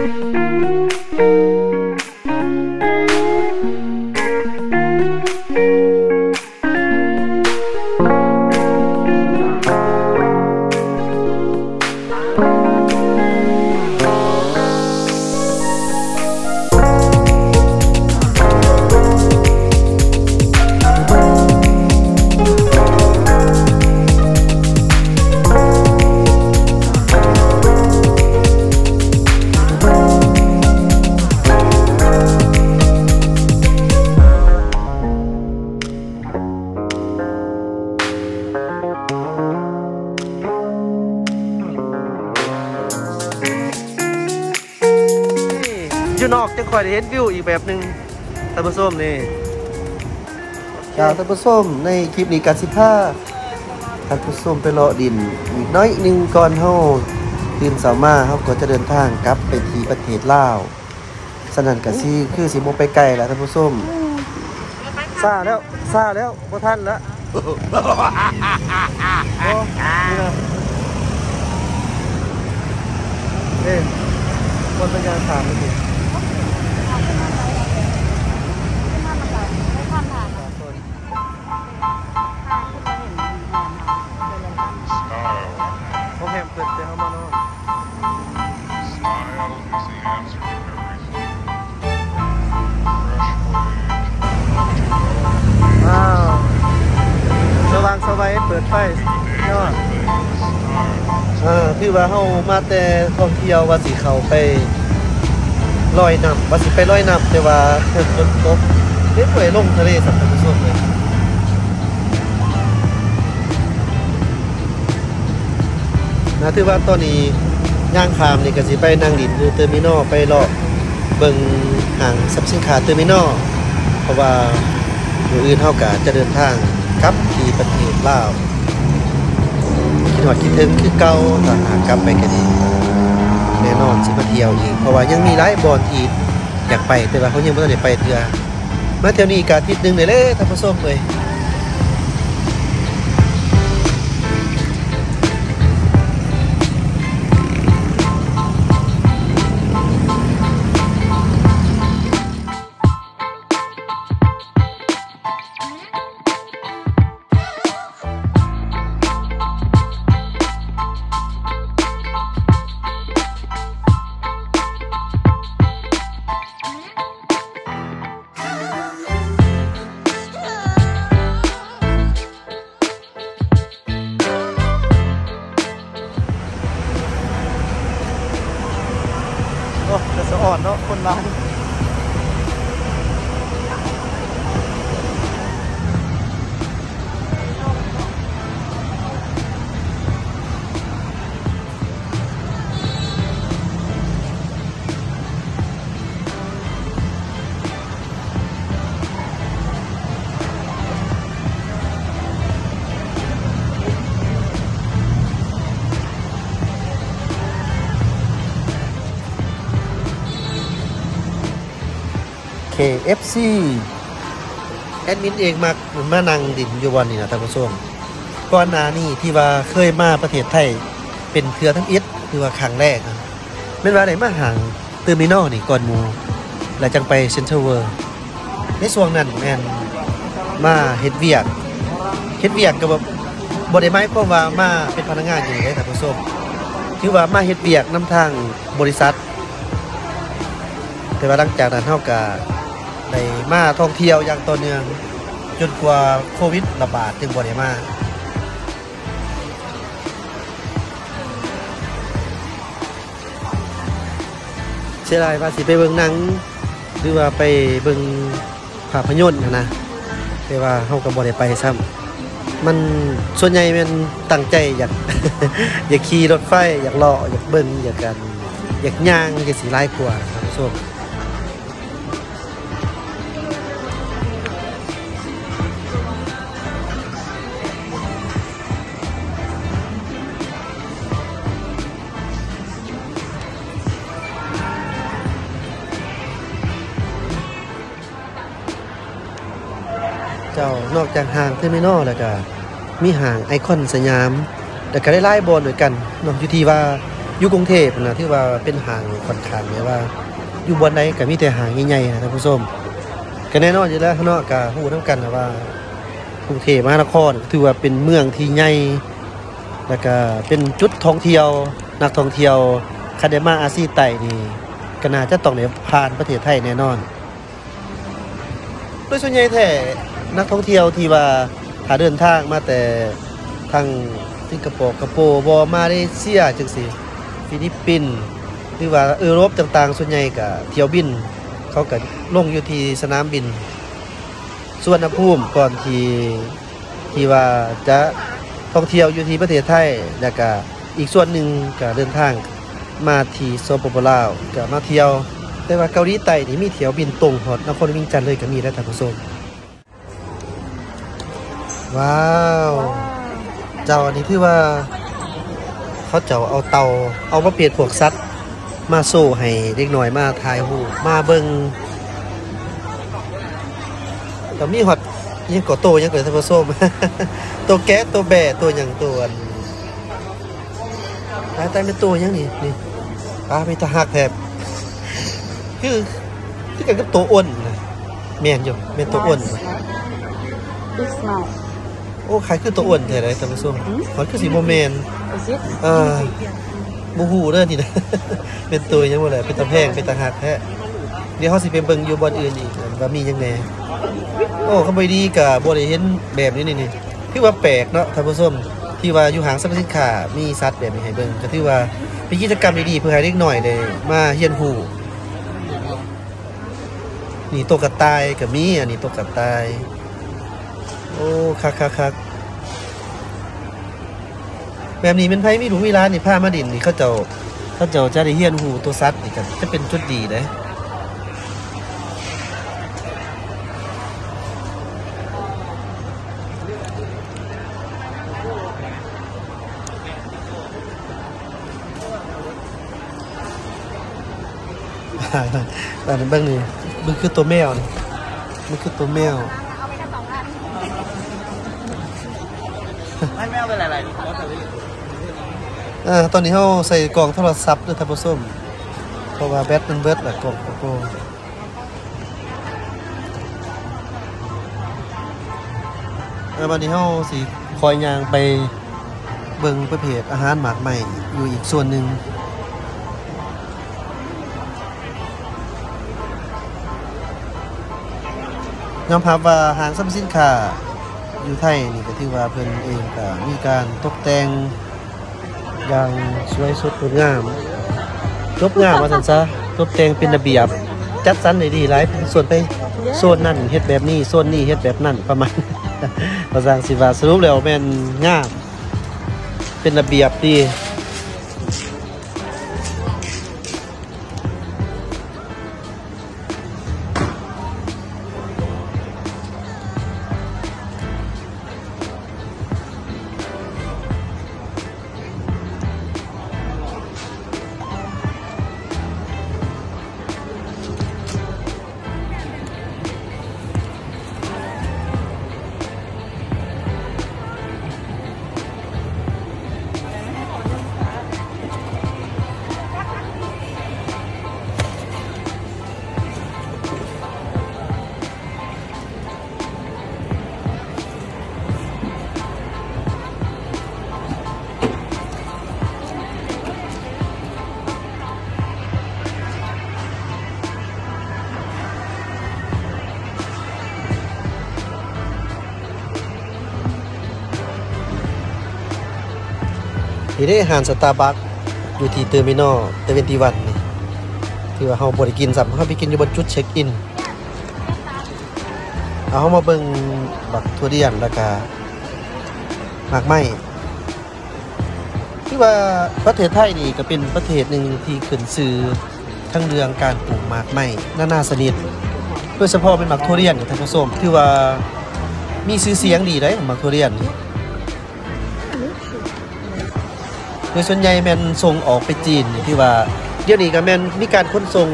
Música อยู่นอกจะคอยได้เห็นวิวอีกแบบหนึ่งท่านผู้ชมนี่ชาวท่านผู้ชมในคลิปนี้การสิผ้าท่านผู้ชมไปเลาะดินอีกน้อยหนึ่งก่อนเฮาตื่นสามาเฮาก็จะเดินทางกลับไปที่ประเทศลาวสนั่นกะซีคือสิบ่ไปไกลแล้วท่านผู้ชมซาแล้วซาแล้วบ่ทันแล้วโอ้นี่นะเอ้ยคนเป็นการถามไม่ถูกเขา ดไฟยอดเออคือว่าเฮามาแต่ท่องเที่ยวว่าสิเขาไปลอยน้ำว่าสิไปลอยน้ำแต่ว่าเกิดฝนตกเด็กไปลงทะเลสัมพันธ์สุดเลยนะถือว่าตอนนี้ย่างคามนี่ก็สิไปนั่งดินอยู่เตอร์มินอลไปเลาะเบิ่งห่างสับสินค้าเตอร์มินอลเพราะว่าอยู่อื่นเท่ากับจะเดินทางกลับที่ประเทศลาว หอดคิดถึงคือเก่าถ้าหากกลับไปกันอีกแน่นอนสิมาเที่ยวอีกเพราะว่ายังมีหลายบอลที่อยากไปแต่ว่าเขายังไม่ได้ไปเถื่อมาเที่ยวนี้อีกอาทิตย์หนึ่งเลยเลยท่านผู้ชมเลย KFC แอดมินเองมักมานั่งดินอยู่วันนี้นะท่านผู้ชมก่อนหน้านี้ที่ว่าเคยมาประเทศไทยเป็นเทือทั้งอิดคือว่าครั้งแรกนะเป็นว่าไหนมาห่างเตอร์มินอลนี่ก่อนมูแล้วจังไปเซ็นทรัลเวิร์ในช่วงนั้นแมนมาเฮ็ดเวียกเฮ็ดเวียกก็แบบบ่ได้หมายความว่ามาเป็นพนักงานอยู่ได้ท่านผู้ชมคือว่ามาเฮ็ดเวียกนํทางบริษัท แต่ว่าหลังจากนั้นเท่ากับ ได้มาท่องเที่ยวอย่างต่อเนื่องจนกว่าโควิดระบาดจึงบ่ได้มาเสียดายว่าสิไปเบิ่งหนัง หรือว่าไปเบิ่งภาพยนตร์นะแต่ว่าเฮาก็บ่ได้ไปซ้ำมันส่วนใหญ่แมันตั้งใจอยากอยากขี่รถไฟ อยากเลาะอยากเบิ่งอยากกันอยากย่างอยากสิหลายกว่าท่านผู้ชม จ้านอกจากห่างเทอร์มินอลแล้วก็มีห่างไอคอนสยามแล้วก็ได้ไล่บอลด้วยกันนอกอยู่ที่ว่าอยู่กรุงเทพนะที่ว่าเป็นห้างค่อนข้างเนี่ยว่า อยู่บนใดก็มีแต่ห้างใหญ่ๆนะท่านผู้ชมก็แน่นอนอยู่แล้วข้างนอกก็ฮู้นํกันนะว่ากรุงเทพมหานครถือว่าเป็นเมืองที่ใหญ่แล้วก็เป็นจุดท่องเที่ยว นักท่องเที่ยวคาเดมาอาซีไตนี่ก็น่าจะต้องได้ผ่านประเทศไทยแน่นอน โดยส่วนใหญ่แท้ นักท่องเที่ยวที่ว่าถ้าเดินทางมาแต่ทางสิงคโปร์กระโปร์บอมาเลเซียจังสิฟิลิปปินส์หรือว่ายุโรปต่างๆ ส่วนใหญ่ก็เที่ยวบิน เขาก็ลงอยู่ที่สนามบินส่วนภูมิก่อนที่ที่ว่าจะท่องเที่ยวอยู่ที่ประเทศไทยแล้วก็อีกส่วนหนึ่งก็เดินทางมาที่โซโปโปลาวก็มาเที่ยว แต่ว่าเกาหลีใต้นี่มีเที่ยวบินตรงฮอดนครวิงจันเลยก็มีแล้วท่านผู้ชม ว้าว เจ้าอันนี้ที่ว่า เขาเจ้าเอาเตา เอามาเปลี่ยนพวกสัตว์มาโซ่ให้เด็กหน่อยมาถ่ายรูมาเบิงแต่มีฮอดยังก่อโตยังเกิดท่านผู้มตัวแก๊สตัวแบะตัวอย่างตัวตายตายเป็นตัวยังนี่นี่ปลาไปตะหักแถบคือคือกันกับตัวอ้วนนะแม่นอยู่แม่นตัวอ้วน It's not. โอ้ขายคือตัวอ้วนแท้เลยท่านผู้ชมมันคือสีโมเมน Is it? อ่าบูฮูเด้อนี่นะ เป็นตัวยังบ่แหละเป็นตะแพงเป็นตะหักแท้เดี๋ยวเฮาสิไปเบิ่งอยู่บ่อนอื่นอีกว่ามีหยังแหน่โอ้เขาบ่ดีก็บ่ได้เห็นแบบนี้นี่นี่ถือว่าแปลกเนาะท่านผู้ชมที่ว่าอยู่ห้างสรรพสินค้ามีสัตว์แบบนี้ให้เบิ่งก็ถือว่าเป็นกิจกรรมดีๆเพื่อให้เด็กน้อยได้มาเรียนรู้นี่ตัวกระต่ายก็มีอันนี้ตัวกระต่ายโอ้คักคักคักแบบนี้เป็นไพ่มีหรูมีร้านนี่ผ้ามาดินนี่เขาเจ้าเขาเจ้าจะได้เฮียนหูตัวซัดนี่กันจะเป็นจุดดีเลยแต่เบื้องนี่มันคือตัวแมวนี่มันคือตัวแมว ไม่ไม่เอาไปหลายๆรถเลยอ่าตอนนี้เขาใส่กล่องโทรศัพท์ด้วยท่านผู้มเพราะว่าแบตมันเบิดแหละกล่องโกโก้แล้ววันนี้เขาสิคอยยางไปเบิ่งประเภทอาหารหมากใหม่อยู่อีกส่วนหนึ่งยอมรับว่าหางสรรพสินค้า อยู่ไทยนี่ก็ถือว่าเพิ่นเองก็มีการตกแต่งอย่างสวยสดงดงามจบงามว่าสันซะตกแต่งเป็นระเบียบ จัดสรรได้ดีหลายส่วนไปโซนนั่นเฮ็ดแบบนี้โซนนี้เฮ็ดแบบนั่นประมาณภาษาสิว่าสรุปแล้วแม่นงามเป็นระเบียบดี นี่ได้อาหารสตาร์บัคอยู่ที่เทอร์มินอลเตเวนตีวันนี่ที่ว่าเฮาบ่ได้กินซ้ำเฮาไปกินอยู่บนจุดเช็คอินเอาเฮามาเบิ่งบักทัวเดียนแล้วก็หมากไม้ที่ว่าประเทศไทยนี่ก็เป็นประเทศหนึ่งที่ขึ้นชื่อทั้งเรื่องการปลูกหมากไม้นานาชนิดโดยเฉพาะเป็นหมากทัวเดียนนี่ท่านผู้ชมที่ว่ามีชื่อเสียงดีได้หมากทัวเดียนนี่ โดยส่วนใหญ่แม่นส่งออกไปจีนนี่ที่ว่าเดี๋ยวนี้ก็แม่นมีการขนส่ง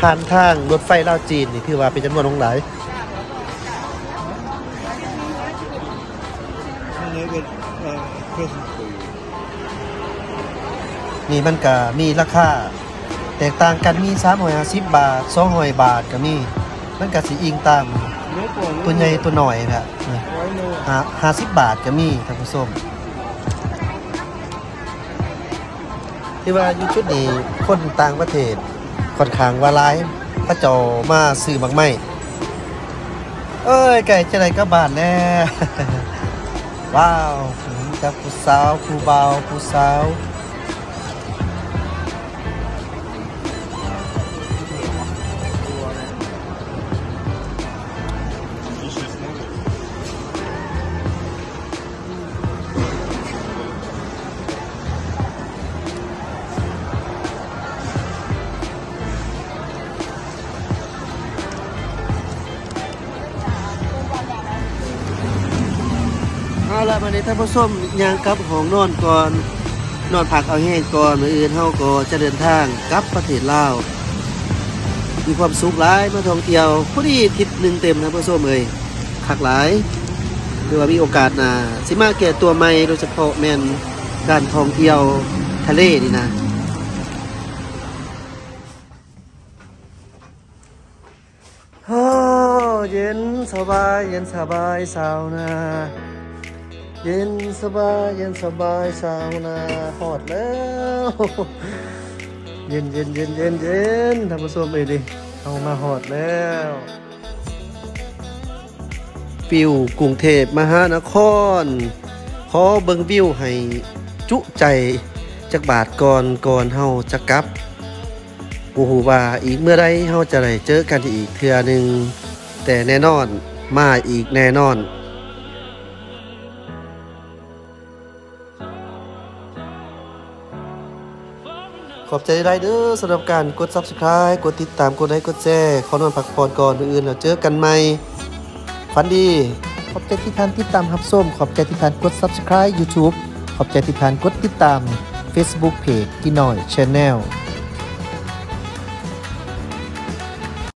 ผ่านทางรถไฟลาวจีนนี่ที่ว่าเป็นจำนวนหลายนี่เป็นเอ่อเครื่องนี่มันก็มีราคาแตกต่างกันมี350บาท200บาทก็มีมันก็สิอิงตามตัวใหญ่ตัวน้อยนะนะห้าห้าสิบบาทก็มีท่านผู้ชม ที่ว่าอยู่จุดนี้คนต่างประเทศค่อนข้างว่าร้ายพระเจ้ามาซื้อบักไม้เอ้ยไก่จะไรก็บานแน่ว้าวกับผู้สาวผู้เบาผู้สาว ละวันนี้ท่านผู้ชมยางกลับของนอนก่อน นอนพักเอาแห้งก่อนมืออื่นเฮาก็จะเดินทางกลับประเทศลาวมีความสุขหลายมาท่องเที่ยวพอดีทิศหนึ่งเต็มนะท่านผู้ชมเอ้ยคักหลายคือว่ามีโอกาสนะสิมาแก่ตัวใหม่โดยเฉพาะแมนการท่องเที่ยวทะเลนี่นะโอ้เย็นสบายเย็นสบายสาวนา เย็นสบายเย็นสบายสาวนาหอดแล้ว เย็นเย็นเย็นเย็นเย็นท่านผู้มเอ้ยดิเอามาหอดแล้วฟิวกรุงเทพมหานคร ขอเบิงวิวให้จุใจจักบาทก่อนก่อนเฮาจะกลับโอ้โหว่าอีกเมื่อไรเฮาจะได้เจอกันอีกเทื่อหนึ่งแต่แน่นอนมาอีกแน่นอน ขอบใจได้เด้อสำหรับการกด Subscribe กดติดตามกดไลค์กดแชร์ขอนอนพักผ่อนก่อนอื่นๆแล้วเจอกันใหม่ฝันดี ขอบใจที่ท่านติดตามฮับส้มขอบใจที่ท่านกด Subscribe YouTube ขอบใจที่ท่านกดติดตาม Facebook Page ที่หน่อย Channel